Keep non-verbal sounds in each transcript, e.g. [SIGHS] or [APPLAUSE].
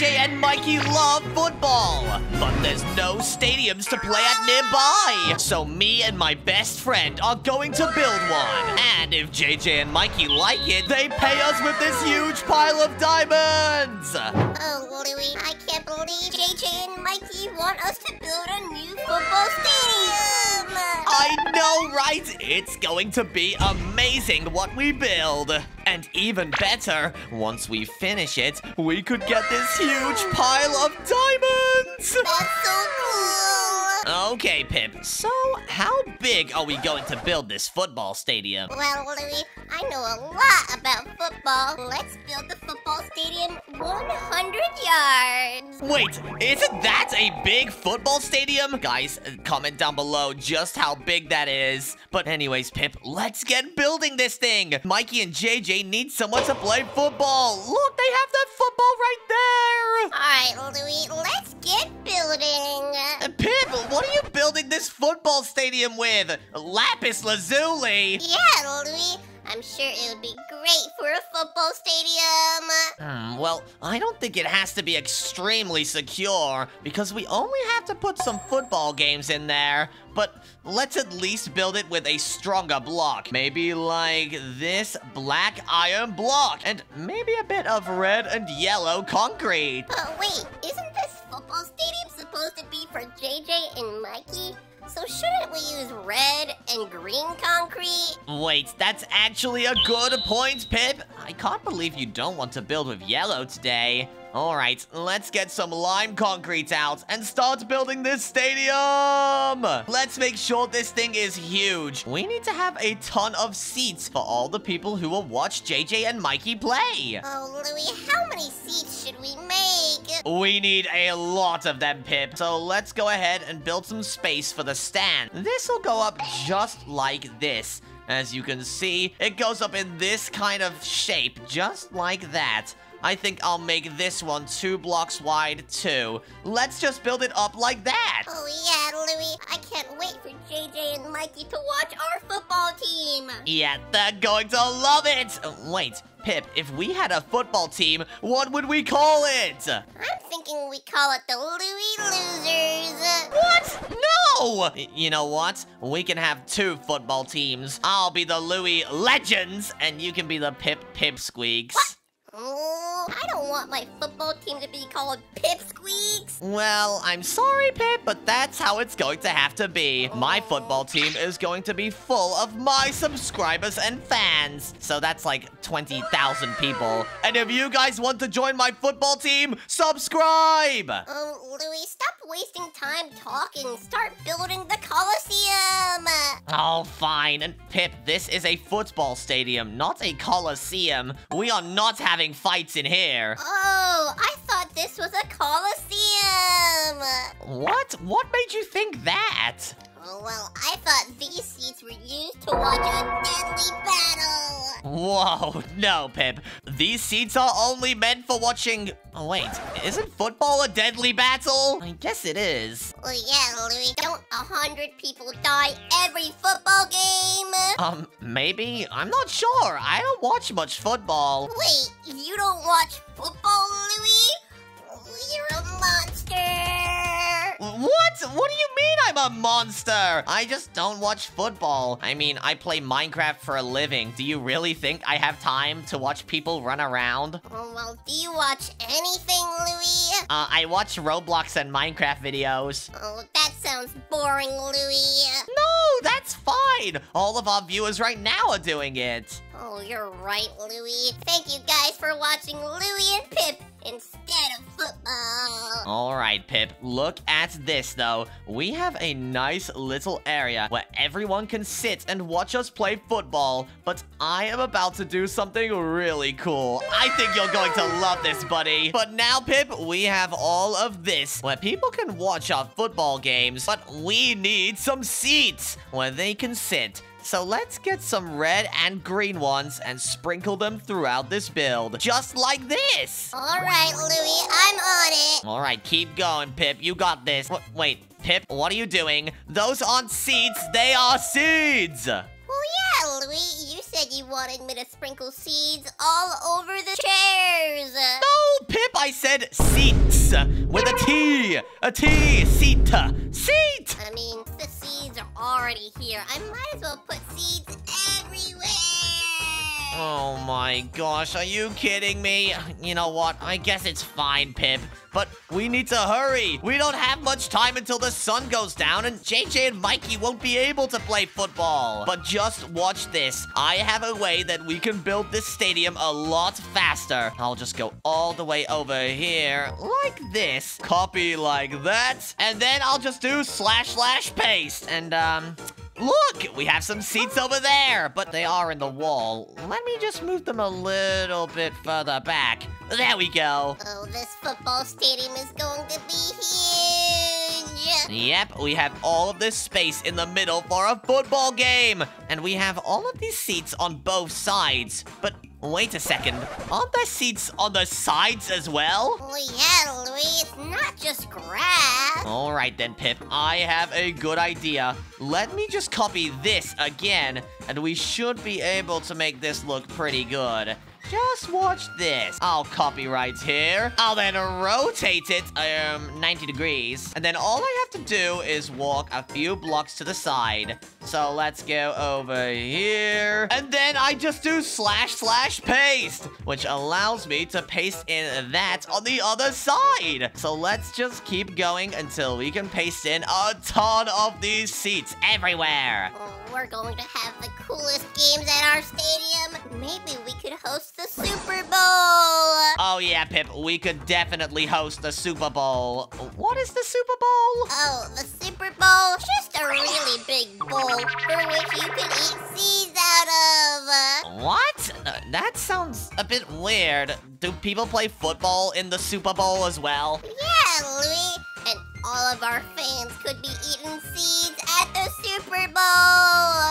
JJ and Mikey love football, but there's no stadiums to play at nearby. So me and my best friend are going to build one. And if JJ and Mikey like it, they pay us with this huge pile of diamonds. Oh, Louie, I can't believe JJ and Mikey want us to build a new football stadium. I know, right? It's going to be amazing what we build. And even better, once we finish it, we could get this huge pile of diamonds! That's so cool. Okay, Pip, so how big are we going to build this football stadium? Well, Louie, I know a lot about football. Let's build the football stadium 100 yards. Wait, isn't that a big football stadium? Guys, uh, comment down below just how big that is. But anyways, Pip, let's get building this thing. Mikey and JJ need someone to play football. Look, they have the football right there. All right, Louie, let's get building. Uh, Pip, what are you building this football stadium with? Lapis lazuli? Yeah, Louie, I'm sure it would be great for a football stadium. Hmm, well, I don't think it has to be extremely secure because we only have to put some football games in there. But let's at least build it with a stronger block. Maybe like this black iron block and maybe a bit of red and yellow concrete. Oh, wait, isn't this football stadium supposed to be for JJ and Mikey? So shouldn't we use red and green concrete? Wait, that's actually a good point, Pip. I can't believe you don't want to build with yellow today. All right, let's get some lime concrete out and start building this stadium. Let's make sure this thing is huge. We need to have a ton of seats for all the people who will watch JJ and Mikey play. Oh, Louie, how many seats should we make? We need a lot of them, Pip. So let's go ahead and build some space for the stand. This will go up just like this. As you can see, it goes up in this kind of shape, just like that. I think I'll make this one two blocks wide, too. Let's just build it up like that. Oh, yeah, Louie, I can't wait for JJ and Mikey to watch our football team. Yeah, they're going to love it. Uh, Wait, Pip, if we had a football team, what would we call it? I'm thinking we call it the Louie Losers. What? No! You know what? We can have two football teams. I'll be the Louie Legends, and you can be the Pip pip Pipsqueaks. Oh, I don't want my football team to be called Pipsqueaks. Well, I'm sorry, Pip, but that's how it's going to have to be. My football team is going to be full of my subscribers and fans. So that's like 20,000 people. And if you guys want to join my football team, subscribe! Oh, Louie, stop wasting time talking. Start building the Coliseum. Oh, fine. And Pip, this is a football stadium, not a coliseum. We are not having fights in here. Oh, I thought this was a Coliseum. What? What made you think that? Oh, well, I thought these seats were used to watch a deadly battle. Whoa, no, Pip. These seats are only meant for watching... Oh, wait. Isn't football a deadly battle? I guess it is. Well, yeah, Louie, don't a hundred people die every football game? Um, maybe? I'm not sure. I don't watch much football. Wait, you don't watch football, Louie? You're a monster. What? What do you a monster? I just don't watch football. I mean, I play Minecraft for a living. Do you really think I have time to watch people run around? Oh, well, do you watch anything, Louie? Uh, I watch Roblox and Minecraft videos. Oh, that sounds boring, Louie. No, that's fine. All of our viewers right now are doing it. Oh, you're right, Louie. Thank you guys for watching Louie and Pip instead of football. All right, Pip. Look at this, though. We have a nice little area where everyone can sit and watch us play football. But I am about to do something really cool. I think you're going to love this, buddy. But now, Pip, we have all of this where people can watch our football games. But we need some seats where they can sit. So let's get some red and green ones and sprinkle them throughout this build. Just like this. All right, Louie, I'm on it. All right, keep going, Pip. You got this. W- wait, Pip, what are you doing? Those aren't seeds, they are seeds. Well, yeah, Louie, you said you wanted me to sprinkle seeds all over the chairs. No, Pip, I said seats with a T. A T. Seat. Seat. I mean, the seeds are already here. I might as well put seeds everywhere. Oh my gosh, are you kidding me? You know what? I guess it's fine, Pip. But we need to hurry. We don't have much time until the sun goes down, and JJ and Mikey won't be able to play football. But just watch this. I have a way that we can build this stadium a lot faster. I'll just go all the way over here, like this. Copy like that. And then I'll just do slash slash paste. And, um... Look, we have some seats over there, but they are in the wall. Let me just move them a little bit further back. There we go. Oh, this football stadium is going to be huge. Yep, we have all of this space in the middle for a football game. And we have all of these seats on both sides. But wait a second, aren't there seats on the sides as well? Well, yeah, Louie. it's not just grass. All right then, Pip. I have a good idea. Let me just copy this again, and we should be able to make this look pretty good. Just watch this. I'll copy right here. I'll then rotate it, um, 90 degrees. And then all I have to do is walk a few blocks to the side. So let's go over here. And then I just do slash slash paste, which allows me to paste in that on the other side. So let's just keep going until we can paste in a ton of these seats everywhere. Oh, we're going to have the coolest games at our stadium. Maybe we could host the Super Bowl. Oh yeah, Pip, we could definitely host the Super Bowl. What is the Super Bowl? Oh, the Super Bowl? Just a really big bowl for which you can eat seeds out of. What? That sounds a bit weird. Do people play football in the Super Bowl as well? Yeah, Louie. All of our fans could be eating seeds at the Super Bowl.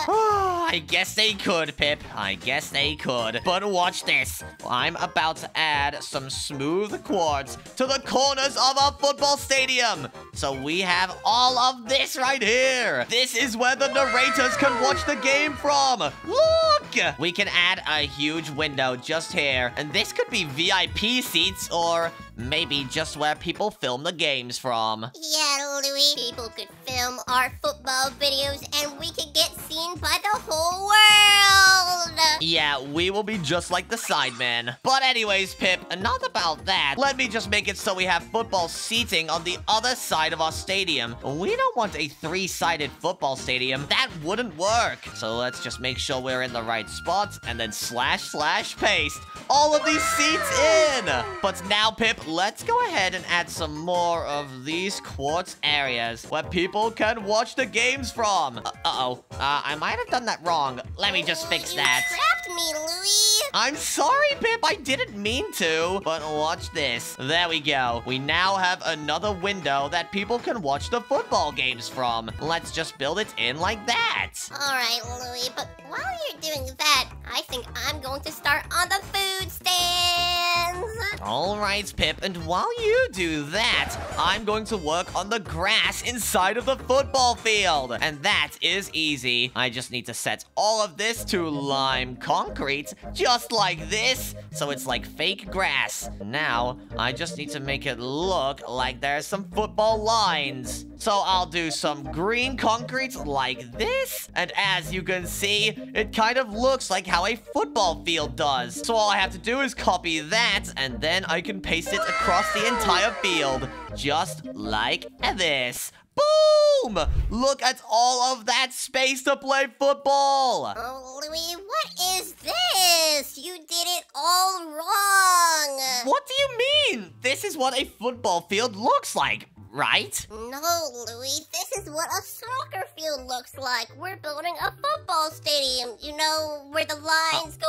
[SIGHS] Oh, I guess they could, Pip. I guess they could. But watch this. I'm about to add some smooth quartz to the corners of our football stadium. So we have all of this right here. This is where the narrators can watch the game from. Look! We can add a huge window just here. And this could be VIP seats or maybe just where people film the games from. Yeah, People could film our football videos and we could get seen by the whole world. Yeah, we will be just like the Sidemen. But anyways, Pip, enough about that. Let me just make it so we have football seating on the other side of our stadium. We don't want a three-sided football stadium. That wouldn't work. So let's just make sure we're in the right spots and then slash slash paste all of these seats in. But now, Pip, let's go ahead and add some more of these quartz areas where people can watch the games from. Uh, Uh-oh. Uh, I might have done that wrong. Let me just fix that. you trapped me, Louie. I'm sorry, Pip. I didn't mean to. But watch this. There we go. We now have another window that people can watch the football games from. Let's just build it in like that. All right, Louie, but while you're doing that, I think I'm going to start on the food stands. All right, Pip. And while you do that, I'm going to work on the grass inside of the football field. And that is easy. I just need to set all of this to lime concrete, just like this. So it's like fake grass. Now, I just need to make it look like there's some football lines. So I'll do some green concrete like this. And as you can see, it kind of looks like how a football field does. So all I have to do is copy that, and then I can paste it across the entire field. Just like this. Boom! Look at all of that space to play football. Oh, Louie, what is this? You did it all wrong. What do you mean? This is what a football field looks like, right? No, Louie, this is what a soccer field looks like. We're building a football stadium, you know, where the lines go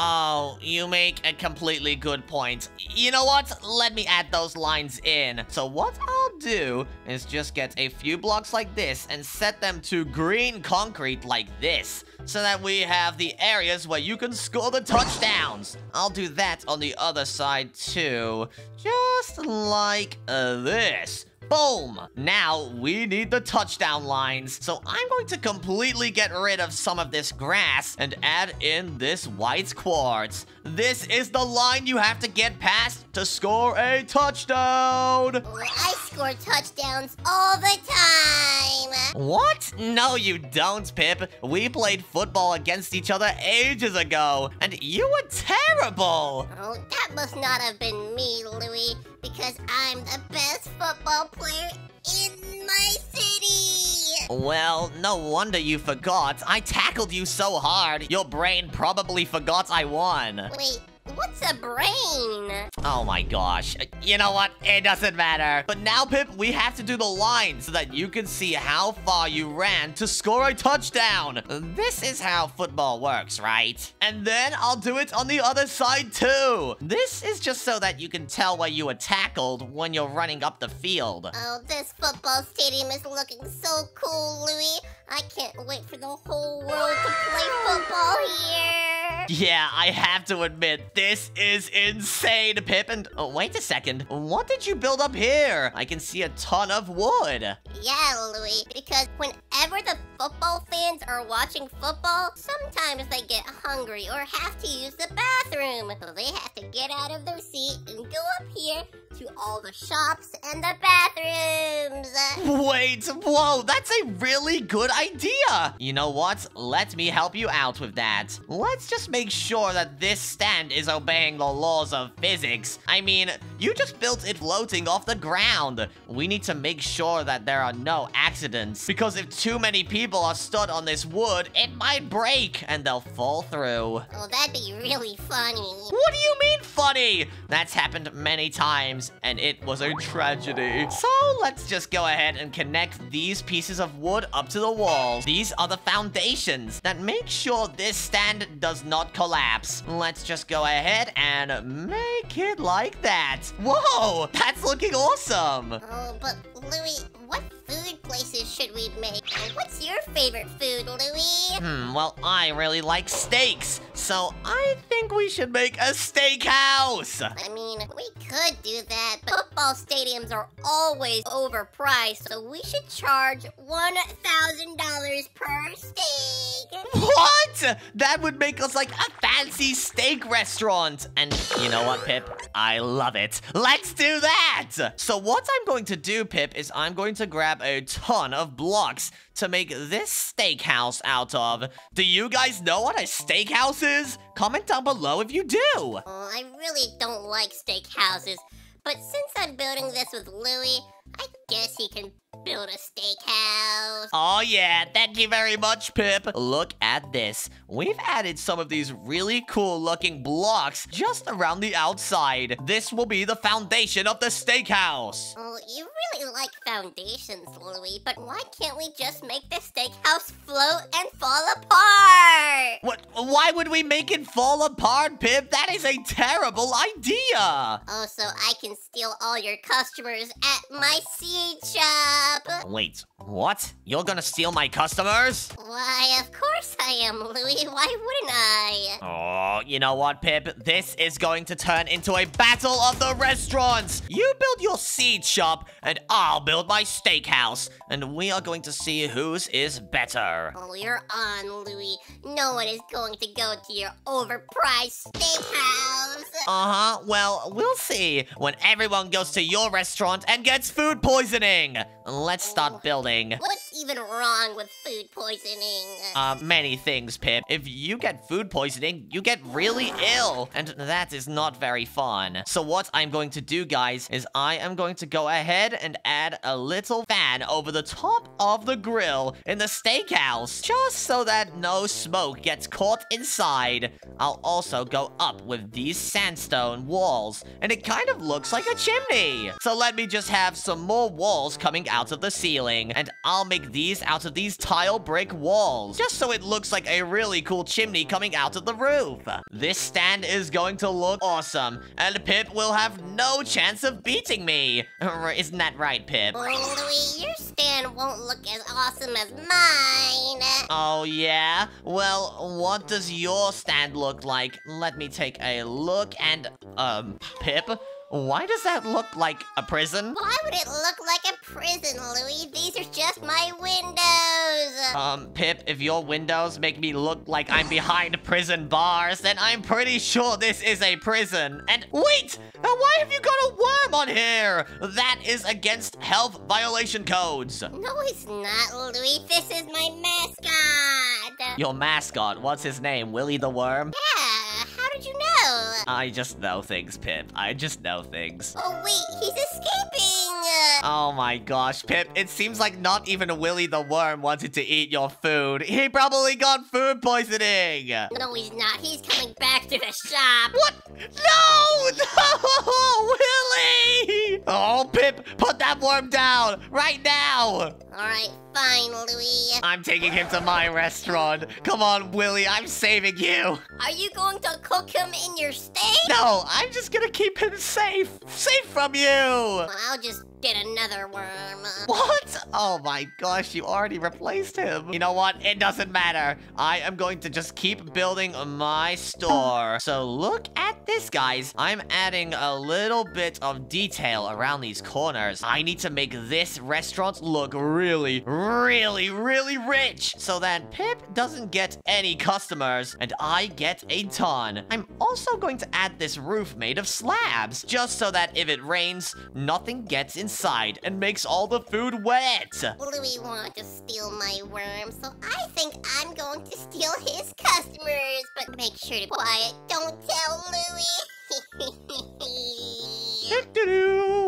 Oh, you make a completely good point. You know what? Let me add those lines in. So what I'll do is just get a few blocks like this and set them to green concrete like this. So that we have the areas where you can score the touchdowns. I'll do that on the other side too. Just like this. Boom! Now we need the touchdown lines. So I'm going to completely get rid of some of this grass and add in this white quartz. This is the line you have to get past to score a touchdown. I score touchdowns all the time. What? No, you don't, Pip. We played football against each other ages ago, and you were terrible. Oh, that must not have been me, Louie, because I'm the best football player in my city. Well, no wonder you forgot. I tackled you so hard, your brain probably forgot I won. Wait, What's a brain? Oh my gosh. You know what? It doesn't matter. But now, Pip, we have to do the line so that you can see how far you ran to score a touchdown. This is how football works, right? And then I'll do it on the other side too. This is just so that you can tell where you were tackled when you're running up the field. Oh, this football stadium is looking so cool, Louie. I can't wait for the whole world to play football here. [LAUGHS] Yeah, I have to admit, this is insane, Pip. And oh, wait a second. What did you build up here? I can see a ton of wood. Yeah, Louie, because whenever the football fans are watching football, sometimes they get hungry or have to use the bathroom. So they have to get out of their seat and go all the shops and the bathrooms. Wait, whoa, that's a really good idea. You know what? Let me help you out with that. Let's just make sure that this stand is obeying the laws of physics. I mean, you just built it floating off the ground. We need to make sure that there are no accidents. Because if too many people are stood on this wood, it might break and they'll fall through. Oh, that'd be really funny. What do you mean funny? That's happened many times and it was a tragedy. So let's just go ahead and connect these pieces of wood up to the walls. These are the foundations that make sure this stand does not collapse. Let's just go ahead and make it like that. Whoa, that's looking awesome. Oh, but Louie, what food places should we make? What's your favorite food, Louie? Hmm, well, I really like steaks, so I think we should make a steakhouse. I mean, we could do that, but football stadiums are always overpriced, so we should charge $1,000 per steak. What? That would make us like a fancy steak restaurant. And you know what, Pip? I love it. Let's do that. So what I'm going to do, Pip, is I'm going to grab a ton of blocks to make this steakhouse out of. Do you guys know what a steakhouse is? Comment down below if you do. Oh, I really don't like steakhouses, but since I'm building this with Louie, I guess he can build a steakhouse. Oh yeah, thank you very much, Pip. Look at this. We've added some of these really cool looking blocks just around the outside. This will be the foundation of the steakhouse. Oh, you really like foundations, Louie, but why can't we just make the steakhouse float and fall apart? Why would we make it fall apart, Pip? That is a terrible idea. Oh, so I can steal all your customers at my seed shop. Wait, what? You're gonna steal my customers? Why, of course I am, Louie. Why wouldn't I? Oh, you know what, Pip? This is going to turn into a battle of the restaurants. You build your seed shop, and I'll build my steakhouse. And we are going to see whose is better. Oh, you're on, Louie. No one is going to go to your overpriced steakhouse. Uh-huh. Well, we'll see when everyone goes to your restaurant and gets food poisoning. Let's start building. What's even wrong with food poisoning? Uh, many things, Pip. If you get food poisoning, you get really ill, and that is not very fun. So what I'm going to do, guys, is I am going to go ahead and add a little fan over the top of the grill in the steakhouse, just so that no smoke gets caught inside. I'll also go up with these sandstone walls, and it kind of looks like a chimney. So let me just have some more walls coming out of the ceiling, and I'll make these out of these tile brick walls, just so it looks like a really cool chimney coming out of the roof. This stand is going to look awesome, and Pip will have no chance of beating me. [LAUGHS] Isn't that right, Pip? Oh, your stand won't look as awesome as mine. Oh, yeah? Well, what does your stand look like? Let me take a look and, um, Pip? Why does that look like a prison? Why would it look like a prison, Louie? These are just my windows. Um, Pip, if your windows make me look like I'm behind prison bars, then I'm pretty sure this is a prison. And wait! Now why have you got a worm on here? That is against health violation codes. No, it's not, Louie. This is my mascot. Your mascot, what's his name? Willy the Worm? Yeah, how did you know? I just know things, Pip. I just know things. Oh, wait, he's escaping. Oh my gosh, Pip, it seems like not even Willy the Worm wanted to eat your food. He probably got food poisoning. No, he's not. He's coming back to the shop. What? No! No! [LAUGHS] Willy! Oh, Pip, put that worm down right now. All right, fine, Louie. I'm taking him to my restaurant. Come on, Willy, I'm saving you. Are you going to cook him in your steak? No, I'm just gonna keep him safe. Safe from you. I'll just get another worm. What? Oh my gosh, you already replaced him. You know what? It doesn't matter. I am going to just keep building my store. So look at this, guys. I'm adding a little bit of detail around these corners. I need to make this restaurant look really, really, really rich so that Pip doesn't get any customers and I get a ton. I'm also going to add this roof made of slabs just so that if it rains, nothing gets inside and makes all the food wet. Louie wanted to steal my worm, so I think I'm going to steal his customers. But make sure to be quiet. Don't tell Louie. [LAUGHS]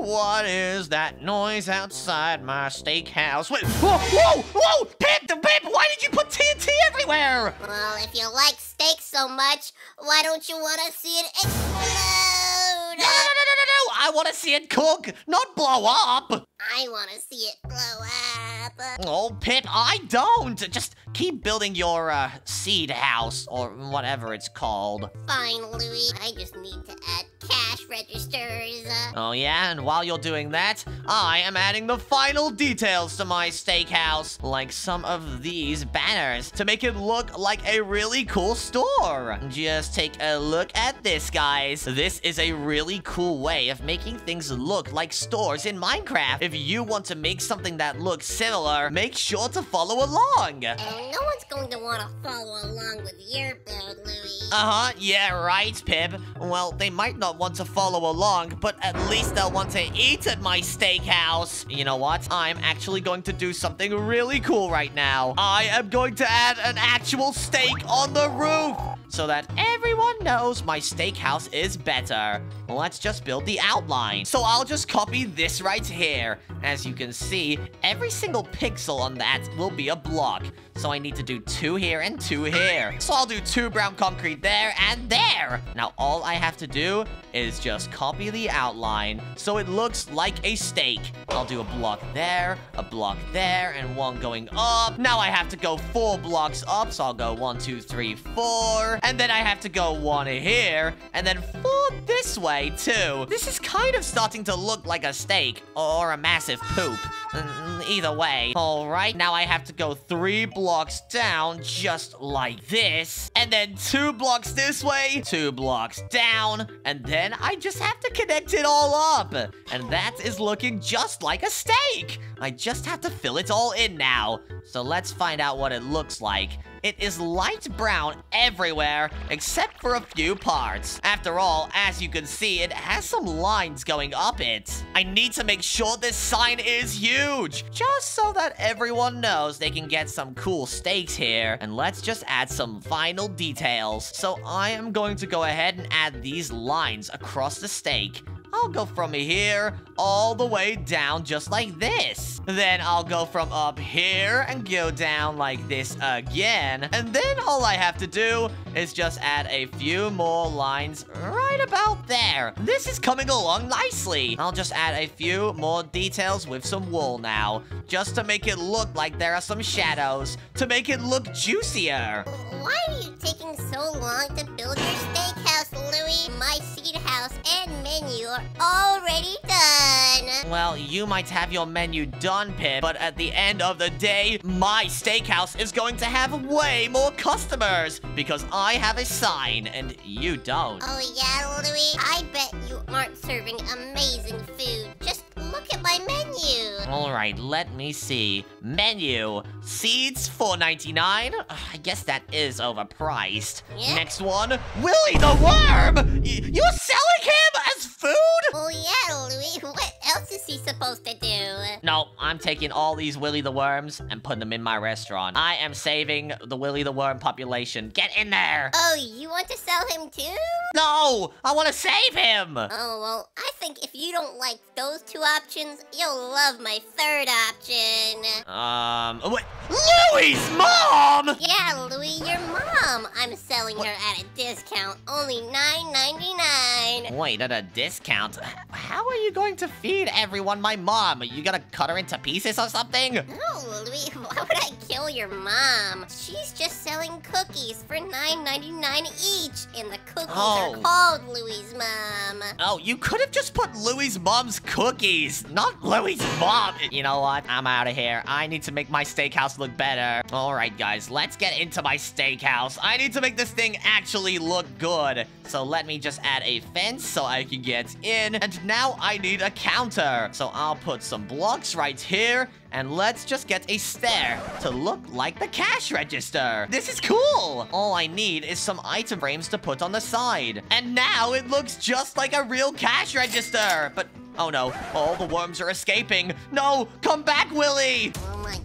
What is that noise outside my steakhouse? Wait, whoa, whoa, whoa! Pip, the Pip, why did you put TNT everywhere? well, if you like steak so much, why don't you want to see it explode? No, no, no, no, no, no! I want to see it cook, not blow up. I want to see it blow up. Oh, Pip, I don't. Just keep building your uh, seed house or whatever it's called. Fine, Louie. I just need to add cash registers. Oh yeah, and while you're doing that, I am adding the final details to my steakhouse, like some of these banners, to make it look like a really cool store. Just take a look at this, guys. This is a really cool way of making things look like stores in Minecraft. If you want to make something that looks similar, make sure to follow along. No one's going to want to follow along with your build. Uh-huh, yeah, right, Pip. Well, they might not want to follow along, but at least they'll want to eat at my steakhouse. You know what? I'm actually going to do something really cool right now. I am going to add an actual steak on the roof so that everyone knows my steakhouse is better. Let's just build the outline. So I'll just copy this right here. As you can see, every single pixel on that will be a block. So I need to do two here and two here. So I'll do two brown concrete there and there. Now all I have to do is just copy the outline so it looks like a steak. I'll do a block there, a block there, and one going up. Now I have to go four blocks up, so I'll go one, two, three, four. And then I have to go one here, and then four this way too. This is kind of starting to look like a steak or a massive poop. Mm, Either way. All right, now I have to go three blocks down, just like this. And then two blocks this way, two blocks down, and then I just have to connect it all up. And that is looking just like a steak. I just have to fill it all in now. So let's find out what it looks like. It is light brown everywhere, except for a few parts. After all, as you can see, it has some lines going up it. I need to make sure this sign is huge, just so that everyone knows they can get some cool steaks here. And let's just add some final details. So I am going to go ahead and add these lines across the steak. I'll go from here all the way down just like this. Then I'll go from up here and go down like this again. And then all I have to do is just add a few more lines right about there. This is coming along nicely. I'll just add a few more details with some wool now, just to make it look like there are some shadows, to make it look juicier. Why are you taking so long to build your steakhouse, Louie? My seed house and menu are already done. Well, you might have your menu done, Pip, but at the end of the day, my steakhouse is going to have way more customers because I have a sign and you don't. Oh yeah, Louie? I bet you aren't serving a right, let me see. Menu. Seeds, $4.99. I guess that is overpriced. Yeah. Next one, Willy the Worm! Y- you're selling him as food? Oh yeah, Louie. What else is he supposed to do? No, I'm taking all these Willy the Worms and putting them in my restaurant. I am saving the Willy the Worm population. Get in there! Oh, you want to sell him too? No! I want to save him! Oh, well, I think if you don't like those two options, you'll love my third option. Um, what? Louie's mom! Yeah, Louie, your mom. I'm selling her at a discount, only $9.99. Wait, at a discount? How are you going to feed everyone my mom? You gonna cut her into pieces or something? No, Louie, [LAUGHS] why would I kill your mom? She's just selling cookies for $9.99 each, and the cookies Oh. are called Louie's mom. Oh, you could have just put Louie's mom's cookies, not Louie's mom. You know what? I'm out of here. I need to make my steakhouse look better. All right, guys, let's get into my steakhouse. I need to make this thing actually look good. So let me just add a fence so I can get in. And now I need a counter. So I'll put some blocks right here. And let's just get a stair to look like the cash register. This is cool. All I need is some item frames to put on the side. And now it looks just like a real cash register. But, oh no, all the worms are escaping. No, come back, Willy. Oh my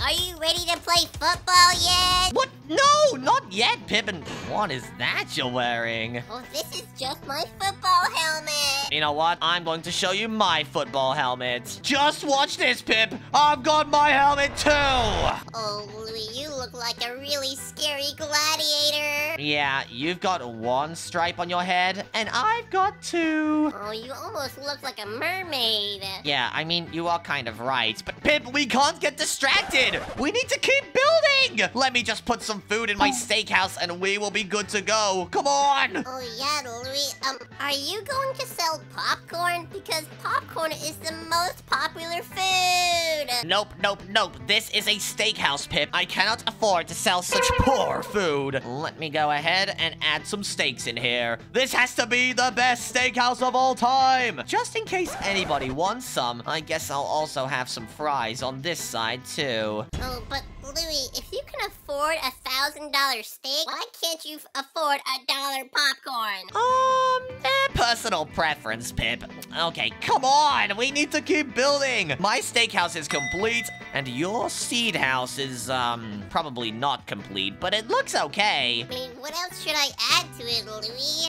are you ready to play football yet? What? No, not yet, Pippin. What is that you're wearing? Oh, this is just my football helmet. You know what? I'm going to show you my football helmet. Just watch this, Pip. I've got my helmet too. Oh, Louie, you look like a really scary gladiator. Yeah, you've got one stripe on your head, and I've got two. Oh, you almost look like a mermaid. Yeah, I mean, you are kind of right. But Pip, we can't get distracted. We need to keep building. Let me just put some food in my steakhouse, and we will be good to go. Come on. Oh yeah, Louie. Um, are you going to sell popcorn? Because popcorn is the most popular food. Nope, nope, nope. This is a steakhouse, Pip. I cannot afford to sell such poor food. Let me go ahead and add some steaks in here. This has to be the best steakhouse of all time. Just in case anybody wants some, I guess I'll also have some fries on this side, too. Oh, but Louie, if you can afford a thousand dollar steak, why can't you afford a dollar popcorn? Um, eh, personal preference, Pip. Okay, come on. We need to keep building. My steakhouse is complete, and your seed house is, um, probably not complete, but it looks okay. I mean, what else should I add to it, Louie?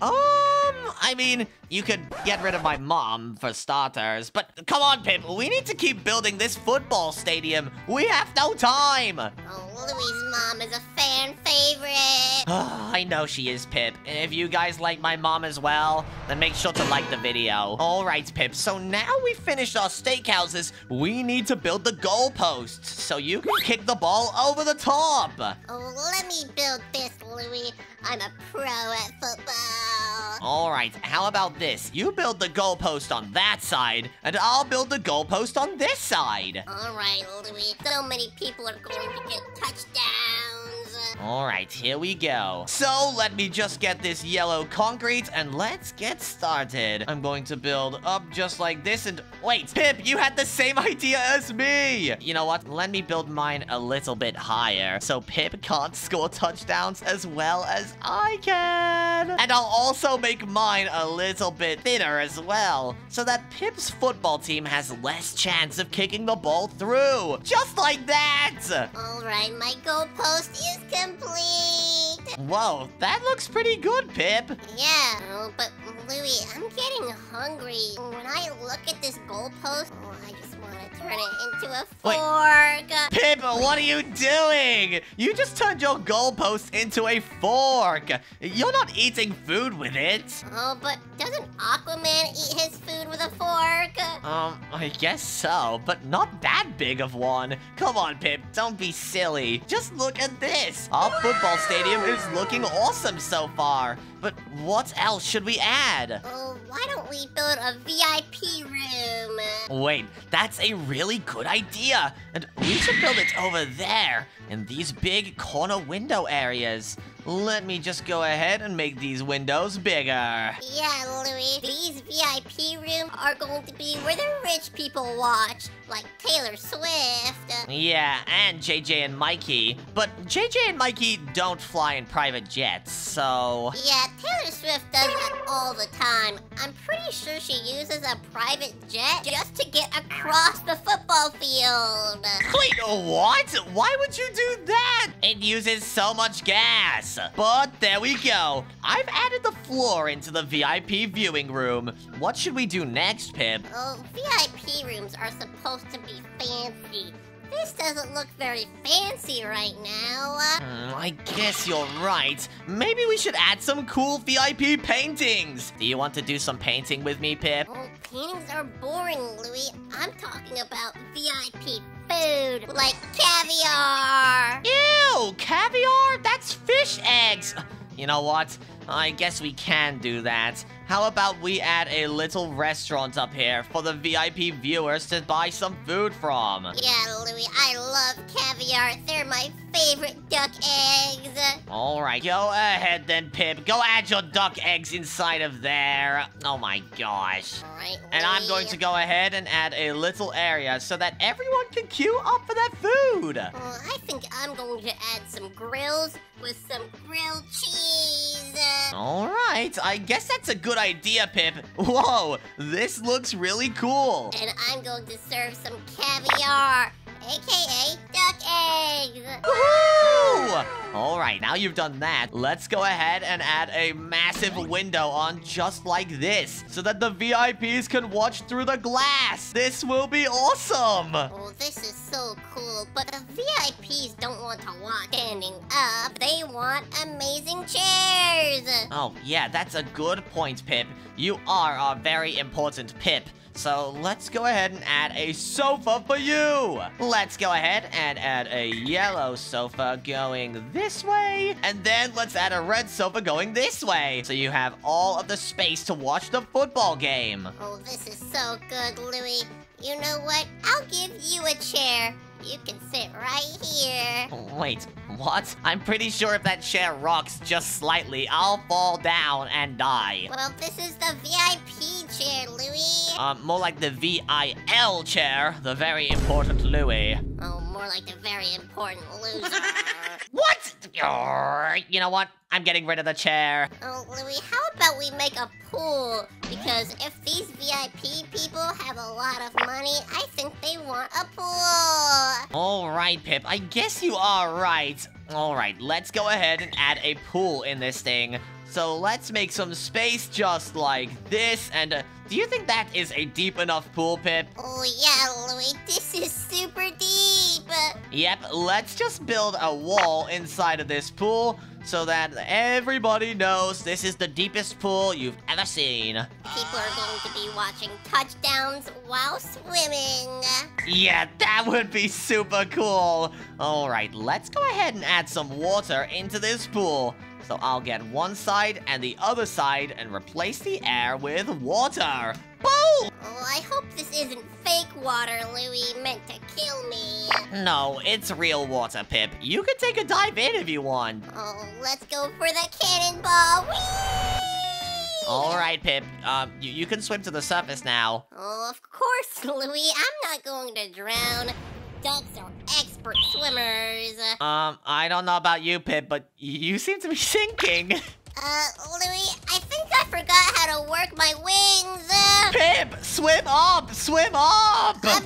Um, I mean, you could get rid of my mom for starters, but come on, Pip, we need to keep building this football stadium. We have no time. Oh, Louie's mom is a fan favorite. [SIGHS] I know she is, Pip. If you guys like my mom as well, then make sure to like the video. All right, Pip, so now we've finished our steakhouses, we need to build the goalposts so you can kick the ball over the top. Oh, let me build this, Louie. I'm a pro at football. All right, how about this? You build the goalpost on that side, and I'll build the goalpost on this side. All right, Louie. So many people are going to get touchdowns. All right, here we go. So let me just get this yellow concrete and let's get started. I'm going to build up just like this and wait, Pip, you had the same [LAUGHS] idea as me. You know what? Let me build mine a little bit higher so Pip can't score touchdowns as well as I can. And I'll also make mine a little bit thinner as well so that Pip's football team has less chance of kicking the ball through. Just like that. All right, my goalpost is complete. Whoa, that looks pretty good, Pip. Yeah, oh, but Louie, I'm getting hungry. When I look at this goalpost, oh, I just want to turn it into a Wait. fork. Pip, what are you doing? You just turned your goalpost into a fork. You're not eating food with it. Oh, but doesn't Aquaman eat his food with a fork? Um, I guess so, but not that big of one. Come on, Pip, don't be silly. Just look at this. Our football stadium is looking awesome so far. But what else should we add? Oh, why don't we build a VIP room? Wait, that's a really good idea. And we should build it over there in these big corner window areas. Let me just go ahead and make these windows bigger. Yeah, Louie, these VIP rooms are going to be where the rich people watch, like Taylor Swift. Yeah, and JJ and Mikey. But JJ and Mikey don't fly in private jets, so... Yeah, Taylor Swift does that all the time. I'm pretty sure she uses a private jet just to get across the football field. Wait, what? Why would you do that? It uses so much gas. But there we go. I've added the floor into the VIP viewing room. What should we do next, Pip? Oh, VIP rooms are supposed to be fancy. This doesn't look very fancy right now. Hmm, I guess you're right. Maybe we should add some cool VIP paintings. Do you want to do some painting with me, Pip? Oh, paintings are boring, Louie. I'm talking about VIP food, like caviar. Ew, caviar? That's fish eggs. You know what? I guess we can do that. How about we add a little restaurant up here for the VIP viewers to buy some food from? Yeah, Louie, I love caviar. They're my favorite duck eggs. Alright, go ahead then, Pip. Go add your duck eggs inside of there. Oh my gosh. Alright, And I'm going to go ahead and add a little area so that everyone can queue up for that food. Oh, I think I'm going to add some grills with some grilled cheese. Alright, I guess that's a good idea, Pip. Whoa, this looks really cool. And I'm going to serve some caviar, aka duck eggs. Woohoo! Alright, now you've done that, let's go ahead and add a massive window on just like this, so that the VIPs can watch through the glass. This will be awesome! Oh, this is so cool, but the VIPs don't want to watch standing up. They want amazing chairs. Oh, yeah, that's a good point, Pip. You are a very important Pip. So let's go ahead and add a sofa for you. Let's go ahead and add a yellow sofa going this way. And then let's add a red sofa going this way. So you have all of the space to watch the football game. Oh, this is so good, Louie. You know what? I'll give you a chair. You can sit right here. Wait, [LAUGHS] what? I'm pretty sure if that chair rocks just slightly, I'll fall down and die. Well, this is the VIP chair, Louie. Um, more like the VIL chair, the very important Louie. Oh, more like the very important loser. [LAUGHS] What? You know what? I'm getting rid of the chair. oh, Louie, how about we make a pool? Because if these VIP people have a lot of money, I think they want a pool. All right, Pip. I guess you are right. All right, let's go ahead and add a pool in this thing. So let's make some space just like this. And uh, do you think that is a deep enough pool, Pip? Oh, yeah, Louie, this is super deep. Yep, let's just build a wall inside of this pool so that everybody knows this is the deepest pool you've ever seen. People are going to be watching touchdowns while swimming. Yeah, that would be super cool. All right, let's go ahead and add some water into this pool. So I'll get one side and the other side and replace the air with water. Boom! Oh, I hope this isn't fake water Louie meant to kill me. No, it's real water, Pip. You can take a dive in if you want. Oh, let's go for the cannonball. Whee! All right, Pip. Um, you, you can swim to the surface now. Oh, of course, [LAUGHS] Louie. I'm not going to drown. Ducks are expert swimmers. Um, I don't know about you, Pip, but you seem to be [LAUGHS] sinking. Uh, Louie, I think I forgot how to work my wings. Pip, swim up! Swim up! I'm.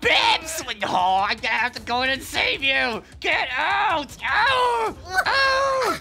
That! Swim! Oh, I'm gonna have to go in and save you! Get out! Oh!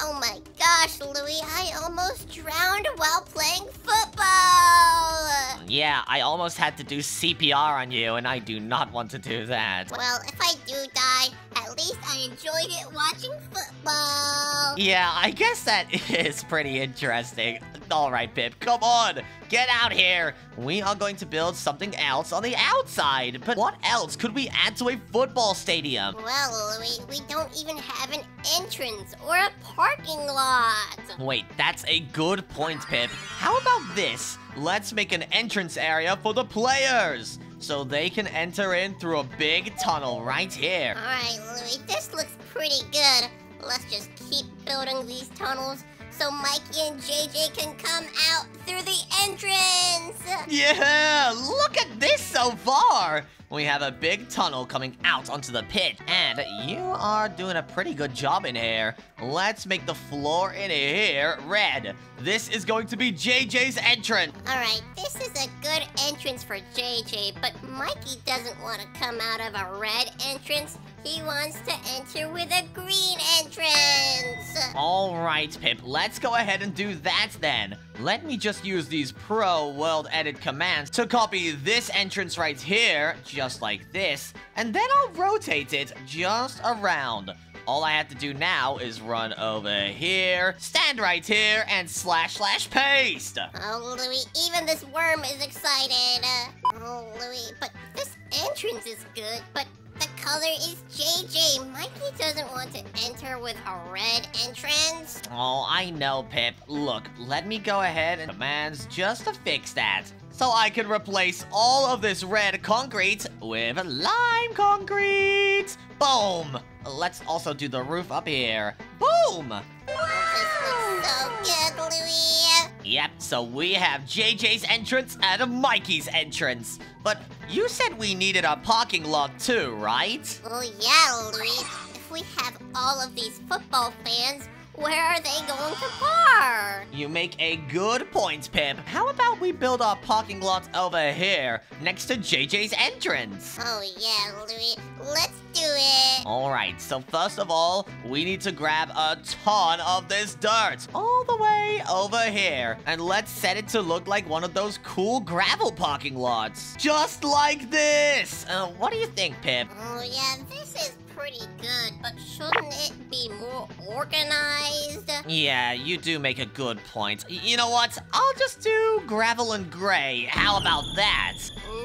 Oh my gosh, Louie, I almost drowned while playing football. Yeah, I almost had to do CPR on you, and I do not want to do that. Well, if I do die, at least I enjoyed it watching football. Yeah, I guess that [LAUGHS] is pretty interesting. All right, Pip, come on. Get out here. We are going to build something else on the outside. But what else could we add to a football stadium? Well, Louie, we don't even have an entrance or a parking lot. Wait, that's a good point, Pip. How about this? Let's make an entrance area for the players. so they can enter in through a big tunnel right here. Alright, Louie, this looks pretty good. Let's just keep building these tunnels so Mikey and JJ can come out through the entrance. Yeah, look at this so far. We have a big tunnel coming out onto the pit, and you are doing a pretty good job in here. Let's make the floor in here red. This is going to be JJ's entrance. Alright, this is a good entrance for JJ, but Mikey doesn't want to come out of a red entrance. He wants to enter with a green entrance. All right, Pip, let's go ahead and do that then. Let me just use these pro world edit commands to copy this entrance right here, just like this, and then I'll rotate it just around. All I have to do now is run over here, stand right here, and slash slash paste. Oh, Louie, even this worm is excited. Oh, Louie, but this entrance is good, but the color is JJ. Mikey doesn't want to enter with a red entrance. Oh, I know, Pip. Look, let me go ahead and commands just to fix that. So I can replace all of this red concrete with lime concrete. Boom. Let's also do the roof up here. Boom. Oh, this looks so good, Louie. Yep, so we have JJ's entrance and Mikey's entrance. But you said we needed a parking lot too, right? Oh, yeah, Louie. If we have all of these football fans, where are they going to park? You make a good point, Pip. How about we build our parking lot over here, next to JJ's entrance? Oh, yeah, Louie. Let's do it. Alright, so first of all, we need to grab a ton of this dirt all the way over here. And let's set it to look like one of those cool gravel parking lots. Just like this! Uh, what do you think, Pip? Oh, yeah, this is pretty good, but shouldn't it be more organized? Yeah, you do make a good point. You know what? I'll just do gravel and gray. How about that?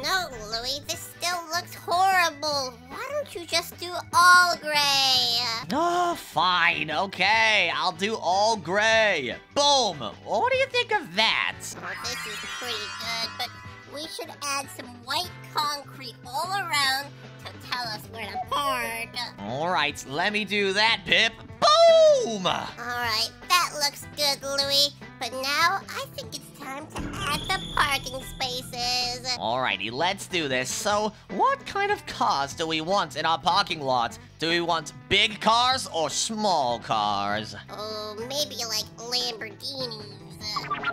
No, Louie, this still looks horrible. Why don't you just do all gray? Oh, fine. Okay, I'll do all gray. Boom. What do you think of that? Oh, this is pretty good, but we should add some white concrete all around to tell us where to park. All right, let me do that, Pip. Boom! Alright, that looks good, Louie. But now I think it's time to add the parking spaces. Alrighty, let's do this. So, what kind of cars do we want in our parking lot? Do we want big cars or small cars? Oh, maybe like Lamborghinis.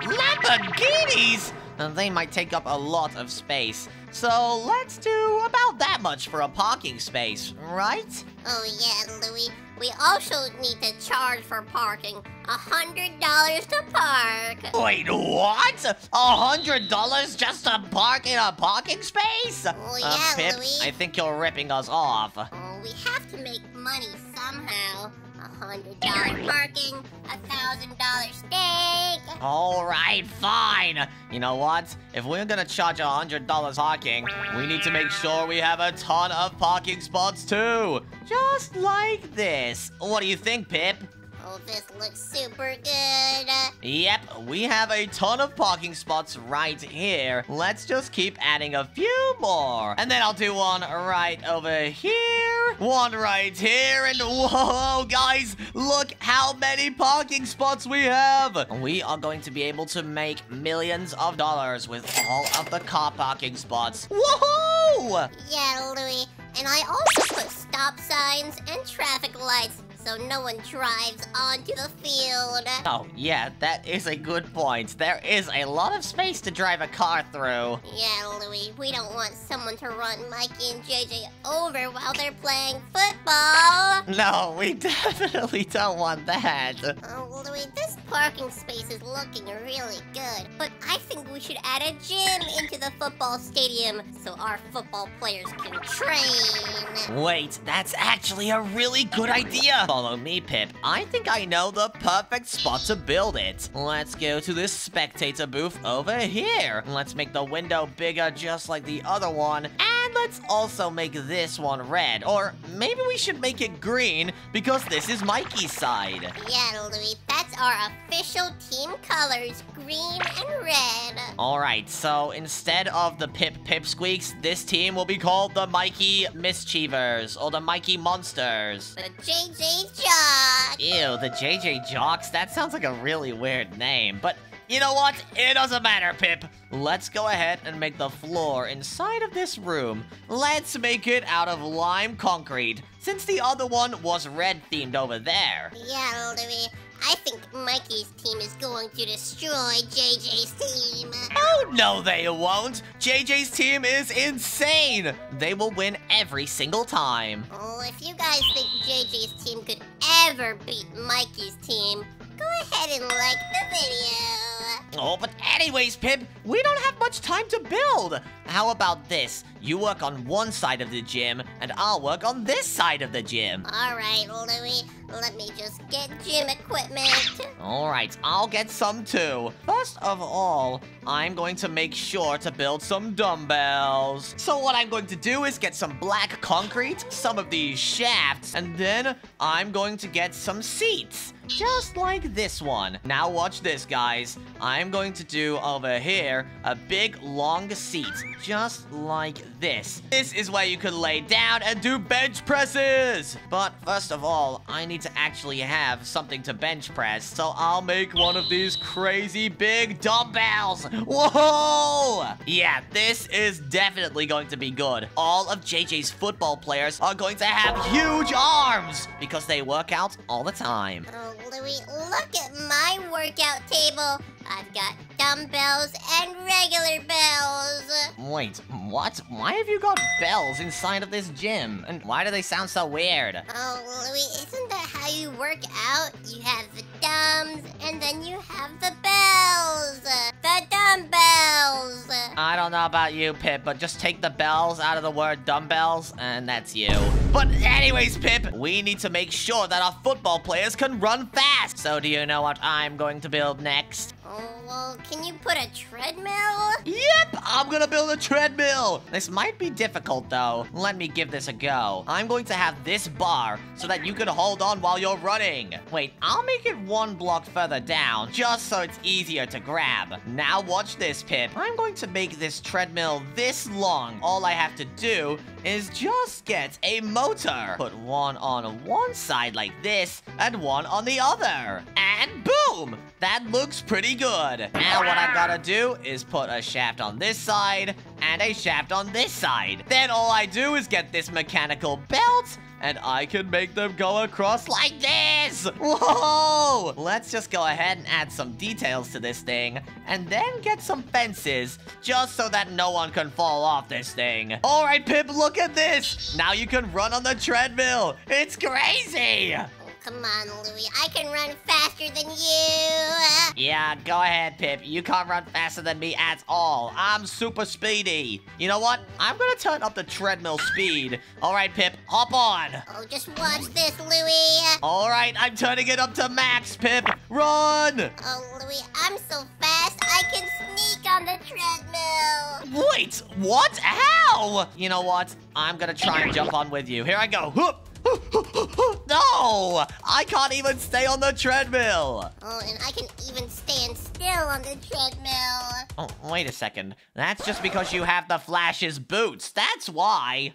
Lamborghinis! Uh, They might take up a lot of space. So, let's do about that much for a parking space, right? Oh yeah, Louie. We also need to charge for parking. A hundred dollars to park. Wait, what? A hundred dollars just to park in a parking space? Oh, yeah, uh, Pip, Louie. I think you're ripping us off. Oh, we have to make money somehow. A hundred dollar parking, a thousand dollar steak. All right, fine. You know what? If we're gonna charge a hundred dollars parking, we need to make sure we have a ton of parking spots too. Just like this. What do you think, Pip? Oh, this looks super good. Yep, we have a ton of parking spots right here. Let's just keep adding a few more. And then I'll do one right over here, one right here, and whoa, guys, look how many parking spots we have. We are going to be able to make millions of dollars with all of the car parking spots. Whoa! Yeah, Louie. And I also put stop signs and traffic lights so no one drives onto the field. Oh, yeah, that is a good point. There is a lot of space to drive a car through. Yeah, Louie, we don't want someone to run Mikey and JJ over while they're playing football. No, we [LAUGHS] definitely don't want that. Oh, Louie, this parking space is looking really good, but I think we should add a gym into the football stadium so our football players can train. Wait, that's actually a really good idea. Follow me, Pip. I think I know the perfect spot to build it. Let's go to this spectator booth over here. Let's make the window bigger just like the other one. And let's also make this one red. Or maybe we should make it green because this is Mikey's side. Yeah, Louie, that's our official team colors, green and red. Alright, so instead of the Pip Pipsqueaks, this team will be called the Mikey Mischievers, or the Mikey Monsters. The JJ Jocks. Ew, the JJ Jocks? That sounds like a really weird name, but you know what? It doesn't matter, Pip. Let's go ahead and make the floor inside of this room. Let's make it out of lime concrete, since the other one was red-themed over there. Yeah. I think Mikey's team is going to destroy JJ's team. Oh, no, they won't. JJ's team is insane. They will win every single time. Oh, if you guys think JJ's team could ever beat Mikey's team, go ahead and like the video. Oh, but anyways, Pip, we don't have much time to build. How about this? You work on one side of the gym, and I'll work on this side of the gym. All right, Louie. Let me just get gym equipment. All right, I'll get some too. First of all, I'm going to make sure to build some dumbbells. So what I'm going to do is get some black concrete, some of these shafts, and then I'm going to get some seats. Just like this one. Now watch this, guys. I'm going to do over here a big, long seat. Just like this. This is where you can lay down and do bench presses. But first of all, I need to actually have something to bench press. So I'll make one of these crazy big dumbbells. Whoa! Yeah, this is definitely going to be good. All of JJ's football players are going to have huge arms because they work out all the time. Oh, Louie, look at my workout table. I've got dumbbells and regular bells. Wait, what? Why have you got bells inside of this gym? And why do they sound so weird? Oh, Louie, isn't that how you work out? You have the dumbs, and then you have the bells. The dumbbells. I don't know about you, Pip, but just take the bells out of the word dumbbells, and that's you. But anyways, Pip, we need to make sure that our football players can run fast. So do you know what I'm going to build next? Oh, well, can you put a treadmill? Yep, I'm gonna build a treadmill. This might be difficult, though. Let me give this a go. I'm going to have this bar so that you can hold on while you're running. Wait, I'll make it one block further down, just so it's easier to grab. Now watch this, Pip. I'm going to make this treadmill this long. All I have to do is just get a motor. Put one on one side like this, and one on the other. And boom! That looks pretty good. Now what I've gotta do is put a shaft on this side and a shaft on this side. Then all I do is get this mechanical belt and I can make them go across like this. Whoa! Let's just go ahead and add some details to this thing and then get some fences just so that no one can fall off this thing. All right, Pip, look at this. Now you can run on the treadmill. It's crazy. Come on, Louie. I can run faster than you. Yeah, go ahead, Pip. You can't run faster than me at all. I'm super speedy. You know what? I'm gonna turn up the treadmill speed. All right, Pip, hop on. Oh, just watch this, Louie. All right, I'm turning it up to max, Pip. Run! Oh, Louie, I'm so fast, I can sneak on the treadmill. Wait, what? How? You know what? I'm gonna try and jump on with you. Here I go. Whoop. [LAUGHS] No! I can't even stay on the treadmill! Oh, and I can even stand still on the treadmill. Oh, wait a second. That's just because you have the Flash's boots. That's why.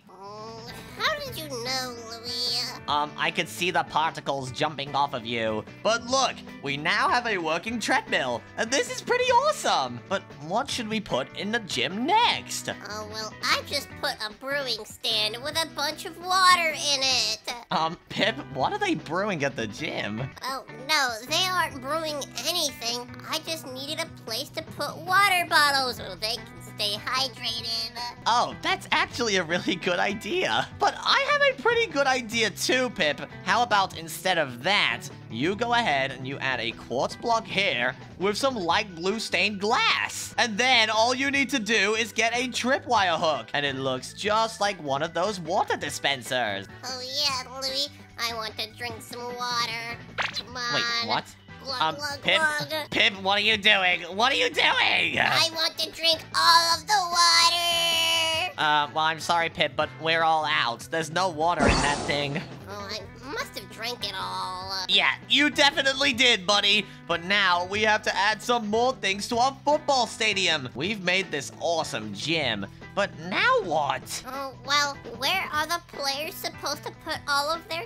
How did you know, Louie? Um, I could see the particles jumping off of you. But look, we now have a working treadmill, and this is pretty awesome. But what should we put in the gym next? Oh, well, I just put a brewing stand with a bunch of water in it. Um, Pip, what are they brewing at the gym? Oh, no, they aren't brewing anything. I just needed a place to put water bottles so they can stay hydrated. Oh, that's actually a really good idea. But I have a pretty good idea too, Pip. How about instead of that, you go ahead and you add a quartz block here with some light blue stained glass. And then all you need to do is get a tripwire hook. And it looks just like one of those water dispensers. Oh, yeah, Louie. I want to drink some water. Come on. Wait, what? Glug, Um, glug, Pip, glug. Pip, what are you doing? What are you doing? I want to drink all of the water. Uh, well, I'm sorry, Pip, but we're all out. There's no water in that thing. Oh, I must have drank it all. Yeah, you definitely did, buddy. But now we have to add some more things to our football stadium. We've made this awesome gym. But now what? Oh, well, where are the players supposed to put all of their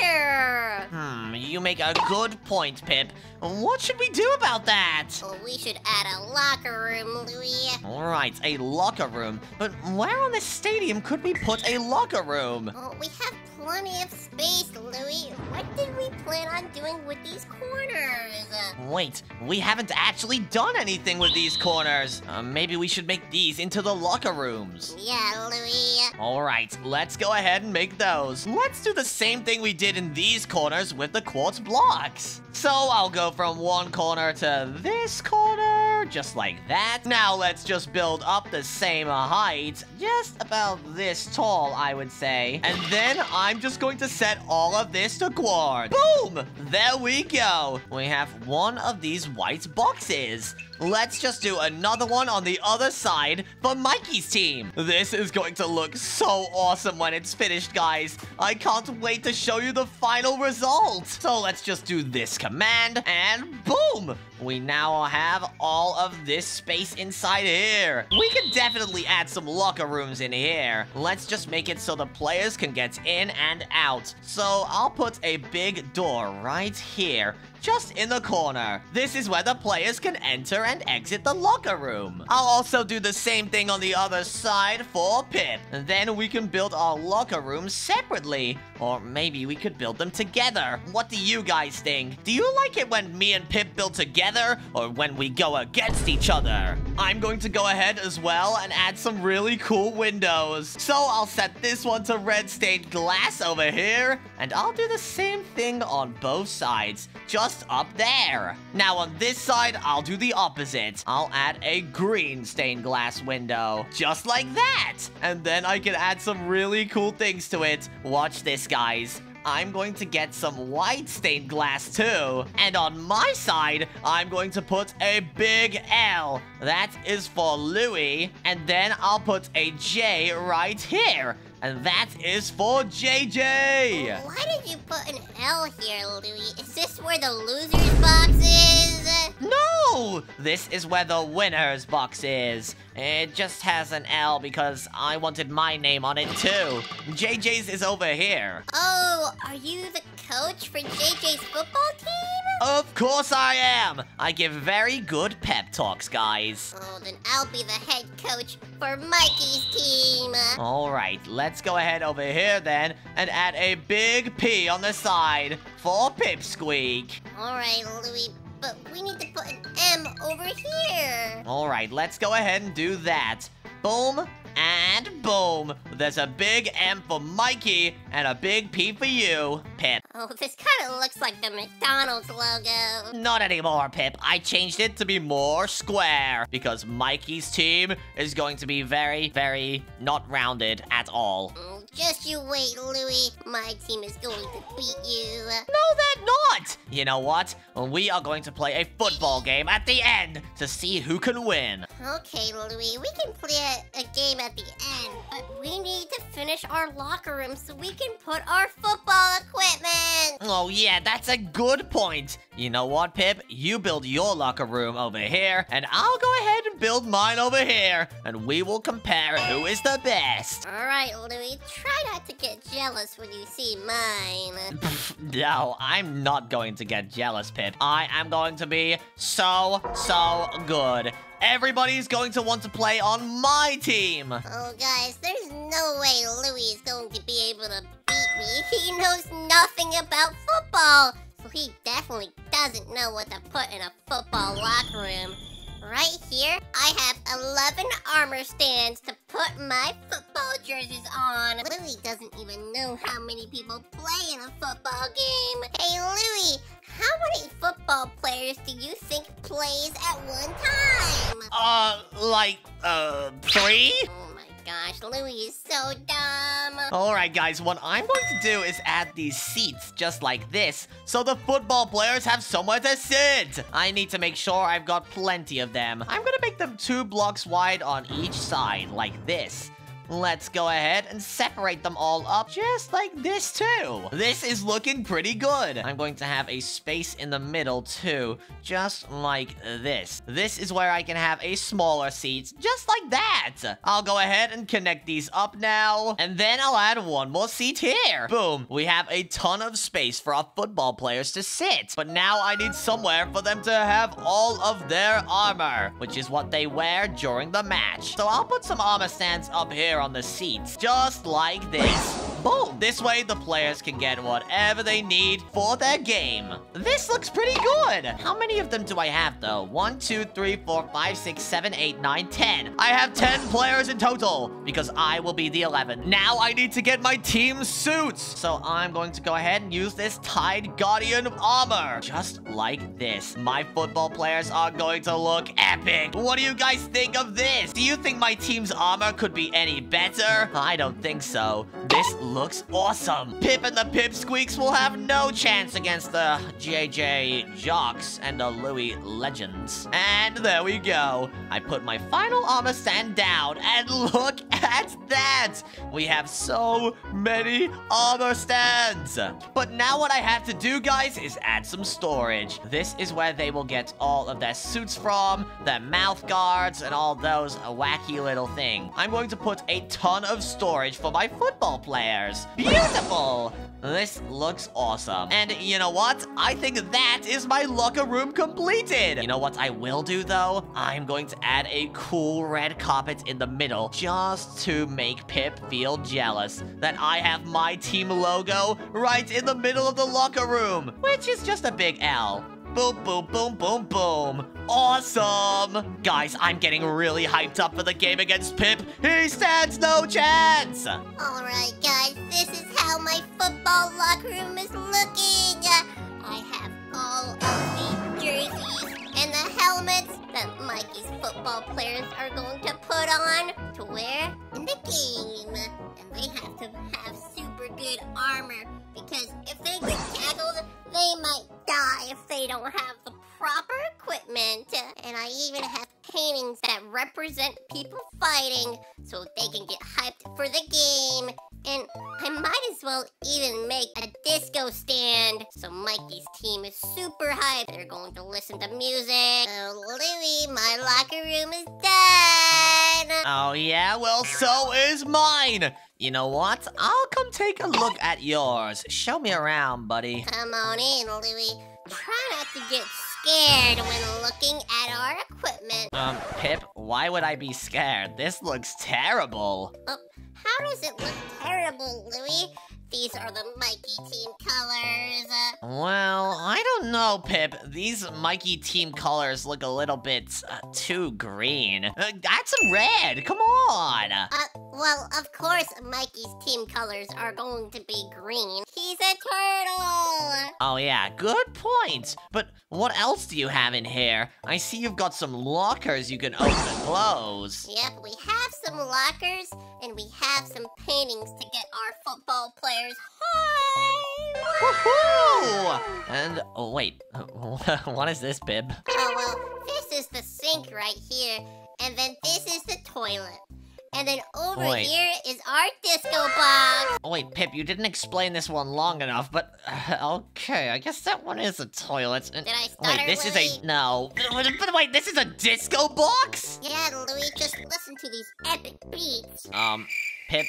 gear? Hmm, you make a good point, Pip. What should we do about that? Well, we should add a locker room, Louie. All right, a locker room. But where on this stadium could we put a locker room? Oh, we have plenty of space, Louie. What did we plan on doing with these corners? Wait, we haven't actually done anything with these corners. Uh, maybe we should make these into the locker rooms. Yeah, Louie. All right, let's go ahead and make those. Let's do the same thing we did in these corners with the quartz blocks. So I'll go from one corner to this corner, just like that. Now let's just build up the same height, just about this tall, I would say. And then I'm just going to set all of this to quartz. Boom! There we go. We have one of these white boxes. Let's just do another one on the other side for Mikey's team. This is going to look so awesome when it's finished, guys. I can't wait to show you the final result. So let's just do this command and boom! We now have all of this space inside here. We can definitely add some locker rooms in here. Let's just make it so the players can get in and out. So I'll put a big door right here just in the corner. This is where the players can enter and exit the locker room. I'll also do the same thing on the other side for Pip. And then we can build our locker rooms separately. Or maybe we could build them together. What do you guys think? Do you like it when me and Pip build together or when we go against each other? I'm going to go ahead as well and add some really cool windows. So I'll set this one to red stained glass over here. And I'll do the same thing on both sides. Just just up there. Now on this side, I'll do the opposite. I'll add a green stained glass window, just like that. And then I can add some really cool things to it. Watch this, guys. I'm going to get some white stained glass too. And on my side, I'm going to put a big L. That is for Louie. And then I'll put a J right here. And that is for JJ. Why did you put an L here, Louie? Is this where the loser's box is? No! This is where the winner's box is. It just has an L because I wanted my name on it too. JJ's is over here. Oh, are you the coach for JJ's football team? Of course I am! I give very good pep talks, guys. Oh, then I'll be the head coach for Mikey's team. Alright, let's go ahead over here then and add a big P on the side for Pipsqueak. Alright, Louie, but we need to put an M over here. Alright, let's go ahead and do that. Boom, and boom, there's a big M for Mikey and a big P for you, Pip. Oh, this kind of looks like the McDonald's logo. Not anymore, Pip. I changed it to be more square because Mikey's team is going to be very, very not rounded at all. Oh, just you wait, Louie. My team is going to beat you. No, they're not. You know what? We are going to play a football game at the end to see who can win. Okay, Louie, we can play a, a game at the end, but we need to finish our locker room so we can put our football equipment. Oh, yeah, that's a good point. You know what, Pip? You build your locker room over here, and I'll go ahead and build mine over here, and we will compare who is the best. All right, Louie, try not to get jealous when you see mine. [LAUGHS] no, I'm not going to get jealous, Pip. I am going to be so, so good. Everybody's going to want to play on my team. Oh, guys, there's no way Louie is going to be able to beat me. [LAUGHS] He knows nothing about football. So he definitely doesn't know what to put in a football locker room. Right here, I have 11 armor stands to put my football jerseys on. Louie doesn't even know how many people play in a football game. Hey, Louie, how many football players do you think plays at one time? Uh, like, uh, three? Gosh, Louie is so dumb. Alright guys, what I'm going to do is add these seats just like this, so the football players have somewhere to sit. I need to make sure I've got plenty of them. I'm gonna make them two blocks wide on each side, like this. Let's go ahead and separate them all up just like this too. This is looking pretty good. I'm going to have a space in the middle too, just like this. This is where I can have a smaller seat, just like that. I'll go ahead and connect these up now, and then I'll add one more seat here. Boom, we have a ton of space for our football players to sit, but now I need somewhere for them to have all of their armor, which is what they wear during the match. So I'll put some armor stands up here on the seats, just like this. Boom! This way, the players can get whatever they need for their game. This looks pretty good. How many of them do I have, though? One, two, three, four, five, six, seven, eight, nine, ten. I have 10 players in total because I will be the 11. Now I need to get my team suits. So I'm going to go ahead and use this Tide Guardian armor. Just like this. My football players are going to look epic. What do you guys think of this? Do you think my team's armor could be any better? I don't think so. This looks awesome. Pip and the Pipsqueaks will have no chance against the JJ Jocks and the Louie Legends. And there we go. I put my final armor stand down, and look at that. We have so many armor stands. But now what I have to do, guys, is add some storage. This is where they will get all of their suits from, their mouth guards, and all those wacky little things. I'm going to put a ton of storage for my football players. Beautiful! This looks awesome. And you know what? I think that is my locker room completed. You know what I will do, though? I'm going to add a cool red carpet in the middle just to make Pip feel jealous that I have my team logo right in the middle of the locker room, which is just a big L. Boom, boom, boom, boom, boom. Awesome! Guys, I'm getting really hyped up for the game against Pip. He stands no chance! Alright, guys, this is how my football locker room is looking. I have all of the jerseys and the helmets that Mikey's football players are going to put on to wear in the game. And they have to have super good armor because if they get tackled, they might die if they don't have the proper equipment. And I even have paintings that represent people fighting so they can get hyped for the game. And I might as well even make a disco stand so Mikey's team is super hyped. They're going to listen to music. Oh, Louie, my locker room is done. Oh, yeah? Well, so is mine. You know what? I'll come take a look at yours. Show me around, buddy. Come on in, Louie. Try not to get scared when looking at our equipment. Um, Pip, why would I be scared? This looks terrible. Oh, how does it look terrible, Louie? These are the Mikey team colors. Well, I don't know, Pip. These Mikey team colors look a little bit uh, too green. Uh, add some red, come on. uh, well, of course, Mikey's team colors are going to be green. He's a turtle. Oh yeah, good point. But what else do you have in here? I see you've got some lockers you can open and close. Yep, we have some lockers and we have some paintings to get our football players high. Woohoo! And, oh wait, [LAUGHS] what is this, Pip? Oh, well, this is the sink right here, and then this is the toilet. And then over Wait. here is our disco box. Oh wait, Pip, you didn't explain this one long enough, but okay, I guess that one is a toilet. Did I stutter, wait, this is a no. But, but wait, this is a disco box? Yeah, Louie, just listen to these epic beats. Um, Pip,